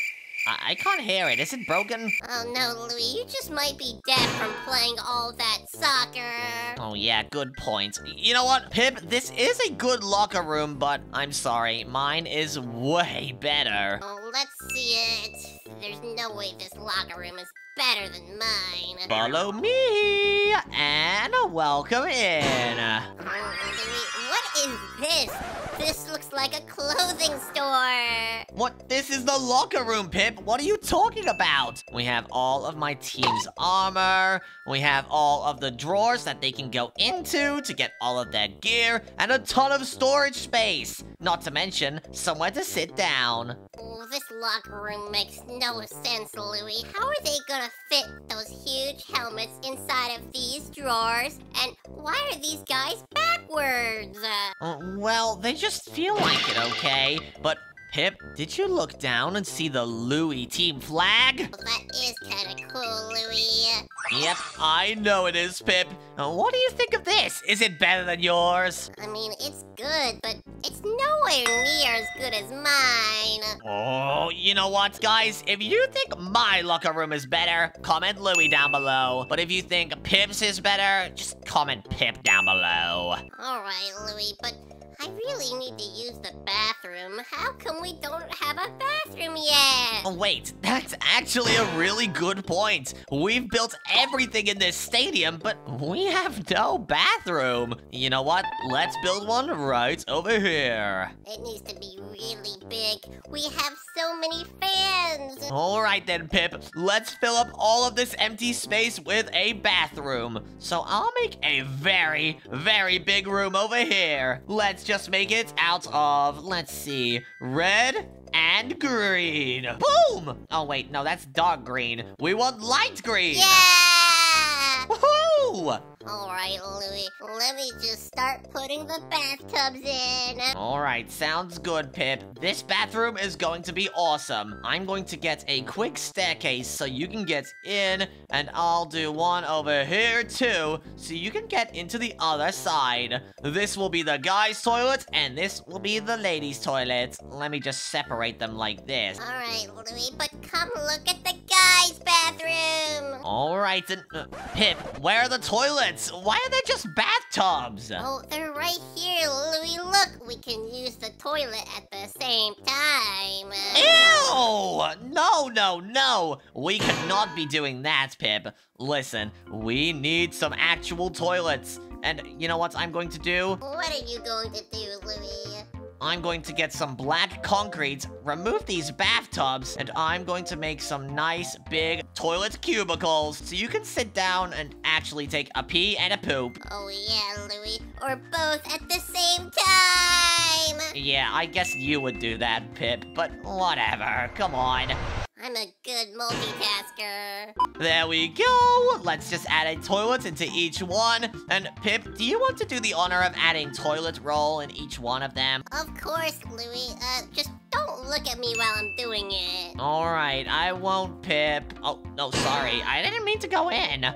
I, I can't hear it. Is it broken? Oh no, Louie, you just might be deaf from playing all that soccer. Oh yeah, good point. You know what, Pip? This is a good locker room, but I'm sorry, mine is way better. Oh, let's see it. There's no way this locker room is better than mine. Follow me and welcome in. What is this? This looks like a clothing store. What? This is the locker room, Pip. What are you talking about? We have all of my team's armor. We have all of the drawers that they can go into to get all of their gear and a ton of storage space. Not to mention somewhere to sit down. Oh, this locker room makes no sense, Louie. How are they gonna fit those huge helmets inside of these drawers? And why are these guys backwards? Uh, well, they just feel like it, okay? But Pip, did you look down and see the Louie team flag? Well, that is kind of cool, Louie. Yep, I know it is, Pip. Uh, what do you think of this? Is it better than yours? I mean, it's good, but it's nowhere near as good as mine. Oh, you know what, guys? If you think my locker room is better, comment Louie down below. But if you think Pip's is better, just comment Pip down below. All right, Louie, but I really need to use the bathroom. How come we don't have a bathroom yet? Oh, wait, that's actually a really good point. We've built everything in this stadium, but we have no bathroom. You know what? Let's build one right over here. It needs to be really big. We have so many fans. All right then, Pip. Let's fill up all of this empty space with a bathroom. So I'll make a very, very big room over here. Let's just make it out of, let's see, red and green. Boom! Oh, wait, no, that's dark green. We want light green. Yeah! Woohoo! All right, Louie. Let me just start putting the bathtubs in. All right, sounds good, Pip. This bathroom is going to be awesome. I'm going to get a quick staircase so you can get in, and I'll do one over here too, so you can get into the other side. This will be the guy's toilet, and this will be the ladies' toilet. Let me just separate them like this. All right, Louie, but come look at the guy's bathroom. All right, then, uh, Pip, where are the toilets? Why are they just bathtubs? Oh, they're right here, Louie. Look, we can use the toilet at the same time. Ew! No, no, no! We cannot be doing that, Pip. Listen, we need some actual toilets. And you know what I'm going to do? What are you going to do, Louie? I'm going to get some black concrete, remove these bathtubs, and I'm going to make some nice big toilet cubicles so you can sit down and actually take a pee and a poop. Oh, yeah, Louie. Or both at the same time. Yeah, I guess you would do that, Pip, but whatever. Come on. I'm a good multitasker. There we go. Let's just add a toilet into each one. And Pip, do you want to do the honor of adding toilet roll in each one of them? Of course, Louie. Uh, just don't look at me while I'm doing it. All right, I won't, Pip. Oh, no, sorry. I didn't mean to go in. [LAUGHS] [LAUGHS]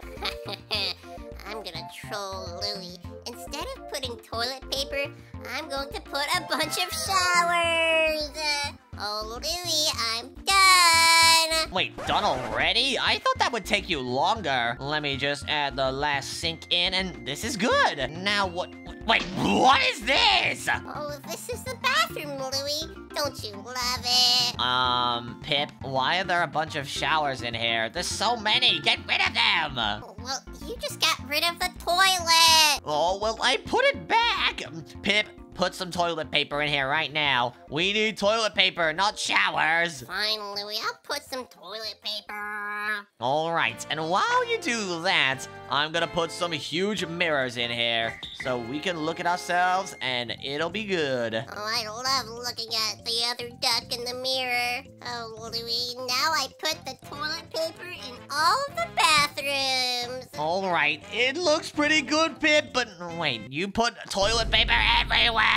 I'm gonna troll Louie. Instead of putting toilet paper, I'm going to put a bunch of showers. [LAUGHS] Oh, Louie, I'm done. Wait, done already? I thought that would take you longer. Let me just add the last sink in, and this is good. Now what? Wait, what is this? Oh, this is the bathroom, Louie. Don't you love it? Um, Pip, why are there a bunch of showers in here? There's so many. Get rid of them. Well, you just got rid of the toilet. Oh, well, I put it back. Pip, put some toilet paper in here right now. We need toilet paper, not showers. Fine, Louie. I'll put some toilet paper. All right, and while you do that, I'm gonna put some huge mirrors in here so we can look at ourselves and it'll be good. Oh, I love looking at the other duck in the mirror. Oh, Louie, now I put the toilet paper in all of the bathrooms. All right, it looks pretty good, Pip, but wait, you put toilet paper everywhere!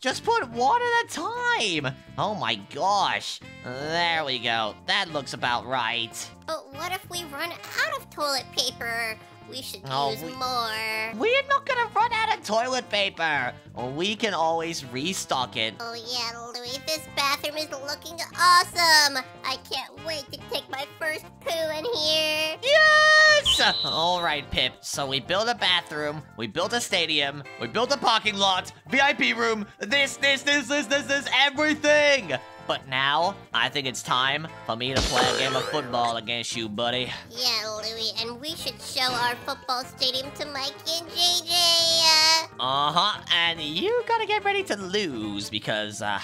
Just put one at a time! Oh my gosh. There we go. That looks about right. But what if we run out of toilet paper? We should Oh, use we- more. We're not gonna run out of toilet paper. We can always restock it. Oh yeah, Louie, this bathroom is looking awesome. I can't wait to take my first poo in here. Yes! All right, Pip. So we built a bathroom, we built a stadium, we built a parking lot, VIP room, this, this, this, this, this, this, everything! But now, I think it's time for me to play a game of football against you, buddy. Yeah, Louie, and we should show our football stadium to Mike and JJ. Uh-huh, and you gotta get ready to lose because, uh,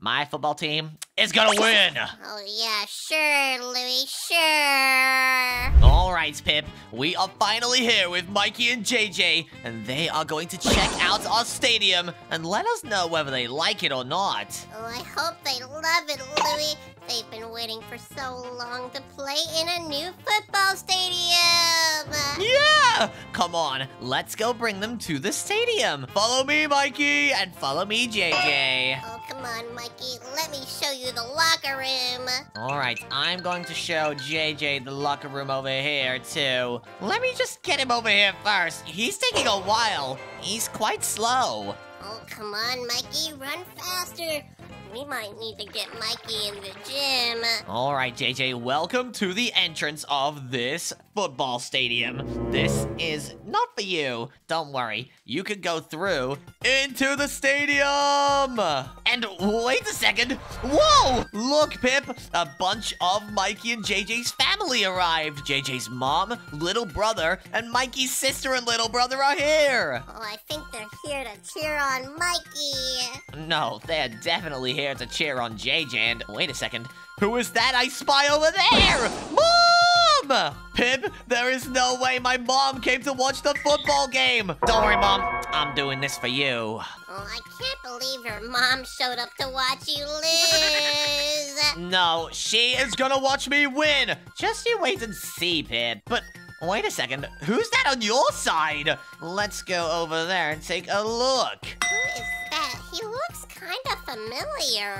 my football team is gonna [LAUGHS] oh, win! Oh yeah, sure, Louie, sure. All right, Pip, we are finally here with Mikey and JJ, and they are going to check out our stadium and let us know whether they like it or not. Oh, I hope they love it, Louie. They've been waiting for so long to play in a new football stadium. Yeah! Come on, let's go bring them to the stadium. Follow me, Mikey, and follow me, JJ. Oh, come on, Mikey. Let me show you the locker room. All right, I'm going to show JJ the locker room over here, too. Let me just get him over here first. He's taking a while. He's quite slow. Oh, come on, Mikey. Run faster. We might need to get Mikey in the gym. All right, JJ, welcome to the entrance of this football stadium. This is not for you. Don't worry, you can go through into the stadium. And wait a second. Whoa, look, Pip. A bunch of Mikey and JJ's family arrived. JJ's mom, little brother, and Mikey's sister and little brother are here. Oh, I think they're here to cheer on Mikey. No, they're definitely here to chair on JJ. And wait a second. Who is that I spy over there? Mom! Pip, there is no way my mom came to watch the football game. Don't worry, Mom. I'm doing this for you. Oh, I can't believe your mom showed up to watch you lose. [LAUGHS] No, she is gonna watch me win. Just you wait and see, Pip. But wait a second. Who's that on your side? Let's go over there and take a look. Who is that? He looks kind of familiar.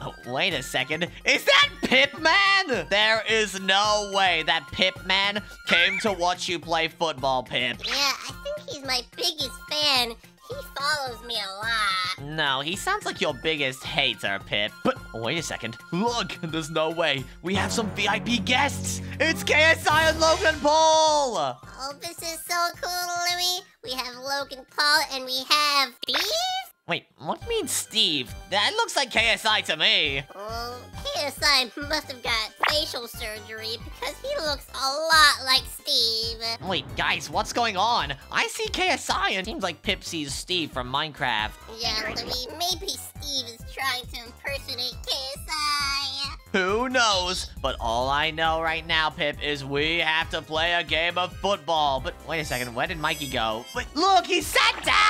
Oh, wait a second. Is that Pip Man? There is no way that Pip Man came to watch you play football, Pip. Yeah, I think he's my biggest fan. He follows me a lot. No, he sounds like your biggest hater, Pip. But wait a second. Look, there's no way. We have some VIP guests. It's KSI and Logan Paul. Oh, this is so cool, Louie. We have Logan Paul and we have Steve? Wait, what do you mean Steve? That looks like KSI to me. Oh, KSI must have got facial surgery because he looks a lot like Steve. Wait, guys, what's going on? I see KSI and it seems like Pip sees Steve from Minecraft. Yeah, Louie, maybe Steve is trying to impersonate KSI. Who knows? But all I know right now, Pip, is we have to play a game of football. But wait a second, where did Mikey go? Wait, look, he sat down!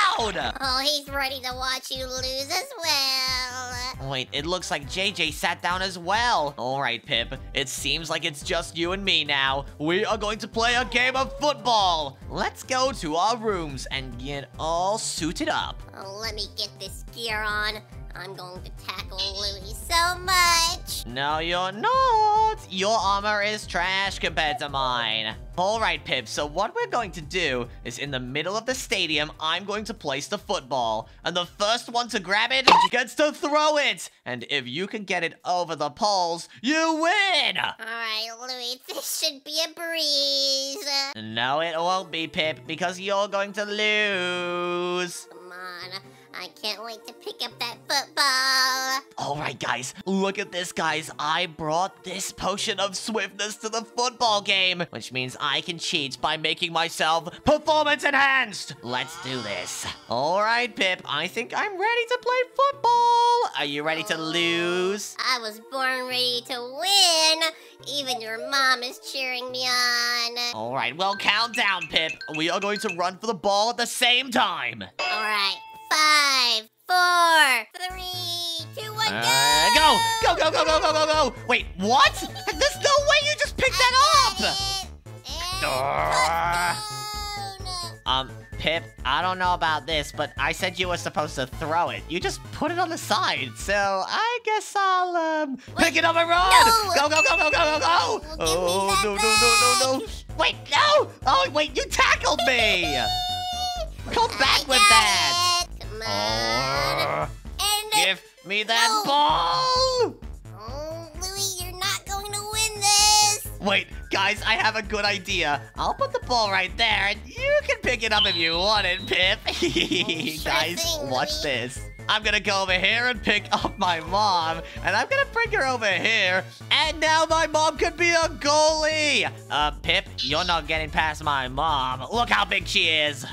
Oh, he's ready to watch you lose as well. Wait, it looks like JJ sat down as well. All right, Pip, it seems like it's just you and me now. We are going to play a game of football. Let's go to our rooms and get all suited up. Oh, let me get this gear on. I'm going to tackle Louie so much. No, you're not. Your armor is trash compared to mine. All right, Pip, so what we're going to do is in the middle of the stadium, I'm going to place the football. And the first one to grab it gets to throw it. And if you can get it over the poles, you win. All right, Louie, this should be a breeze. No, it won't be, Pip, because you're going to lose. Come on. I can't wait to pick up that football. All right, guys, look at this, guys. I brought this potion of swiftness to the football game, which means I can cheat by making myself performance enhanced. Let's do this. All right, Pip, I think I'm ready to play football. Are you ready to lose? I was born ready to win. Even your mom is cheering me on. All right, well, count down, Pip. We are going to run for the ball at the same time. All right. Five, four, three, two, one, Uh, go! go, go, go, go, go, go, go. Wait, what? [LAUGHS] There's no way you just picked that up. up! Um, Pip, I don't know about this, but I said you were supposed to throw it. You just put it on the side, so I guess I'll, um, pick it up and run! No! Go, go, go, go, go, go, go! Me Oh, no, no, no, no, no! Wait, no! Oh, wait, you tackled me! [LAUGHS] Come back with that! Come on. Oh, and give me that No. ball! oh, Louie, you're not going to win this. Wait, guys, I have a good idea. I'll put the ball right there, and you can pick it up if you want it, Pip. [LAUGHS] Sure guys, thing, watch Louie. this. I'm gonna go over here and pick [LAUGHS] up my mom, and I'm gonna bring her over here, and now my mom could be a goalie! Uh, Pip, you're not getting past my mom. Look how big she is!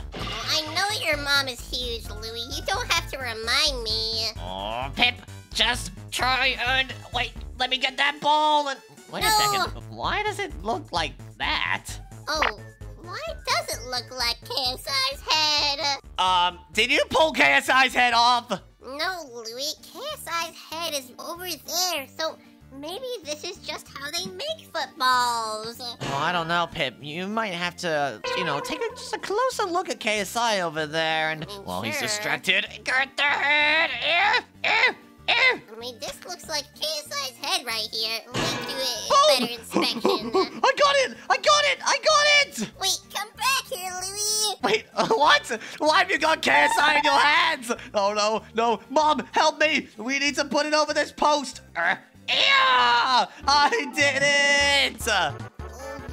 Your mom is huge, Louie. You don't have to remind me. Oh, Pip, just try and... Wait, let me get that ball and... Wait a second, why does it look like that? Oh, why does it look like KSI's head? Um, did you pull KSI's head off? No, Louie. KSI's head is over there, so maybe this is just how they make footballs. Oh, I don't know, Pip. You might have to, you know, take a, just a closer look at KSI over there. And Mm, while he's distracted, get the head. Eh, eh, eh. I mean, this looks like KSI's head right here. Let me do a Oh! better inspection. [LAUGHS] I got it! I got it! I got it! Wait, come back here, Louie. Wait, [LAUGHS] what? Why have you got KSI in your hands? Oh no, no, Mom, help me! We need to put it over this post. Uh, yeah! I did it!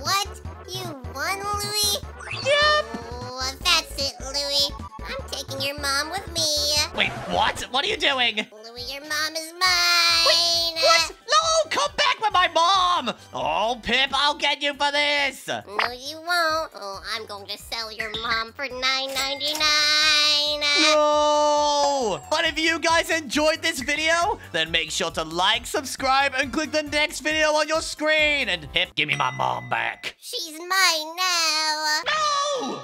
What? You won, Louie? Yep. Oh, that's it, Louie. I'm taking your mom with me. Wait, what? What are you doing? Louie, your mom is mine. What? No, come back with my mom! Oh, Pip, I'll get you for this! No, you won't. Oh, I'm going to sell your mom for $9.99. No! But if you guys enjoyed this video, then make sure to like, subscribe, and click the next video on your screen. And Pip, give me my mom back. She's mine now.